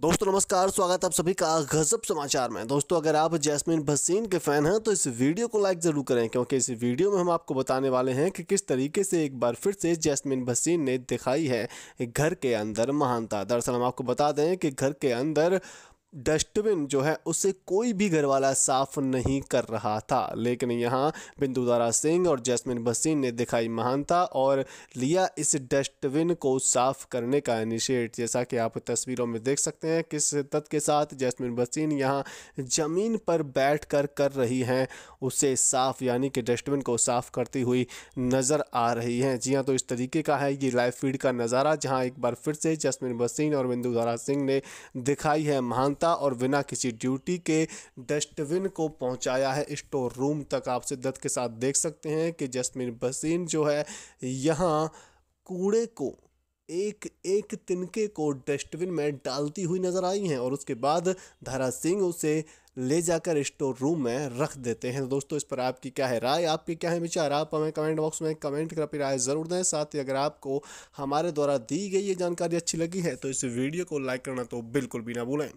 दोस्तों, नमस्कार, स्वागत आप सभी का गजब समाचार में। दोस्तों, अगर आप जैस्मिन भसीन के फ़ैन हैं तो इस वीडियो को लाइक ज़रूर करें, क्योंकि इस वीडियो में हम आपको बताने वाले हैं कि किस तरीके से एक बार फिर से जैस्मिन भसीन ने दिखाई है घर के अंदर महानता। दरअसल हम आपको बता दें कि घर के अंदर डस्टबिन जो है, उसे कोई भी घर वाला साफ़ नहीं कर रहा था। लेकिन यहाँ बिंदुदारा सिंह और जैस्मिन भसीन ने दिखाई महानता और लिया इस डस्टबिन को साफ़ करने का इनिशिएट जैसा कि आप तस्वीरों में देख सकते हैं, किस शिद्दत के साथ जैस्मिन भसीन यहाँ ज़मीन पर बैठ कर कर रही हैं, उसे साफ़ यानी कि डस्टबिन को साफ़ करती हुई नज़र आ रही हैं। जी हाँ तो इस तरीके का है ये लाइव फ़ीड का नज़ारा, जहाँ एक बार फिर से जैस्मिन भसीन और बिंदुदारा सिंह ने दिखाई है महानता जनता और बिना किसी ड्यूटी के डस्टबिन को पहुँचाया है। स्टोर रूम तक आप शिद्दत के साथ देख सकते हैं कि जस्मिन बसीन जो है, यहाँ कूड़े को एक एक तिनके को डस्टबिन में डालती हुई नज़र आई हैं और उसके बाद धारा सिंह उसे ले जाकर स्टोर रूम में रख देते हैं। तो दोस्तों, इस पर आपकी क्या है राय, आपकी क्या है विचार, आप हमें कमेंट बॉक्स में कमेंट कर अपनी राय ज़रूर दें। साथ ही अगर आपको हमारे द्वारा दी गई ये जानकारी अच्छी लगी है तो इस वीडियो को लाइक करना तो बिल्कुल भी ना भूलें।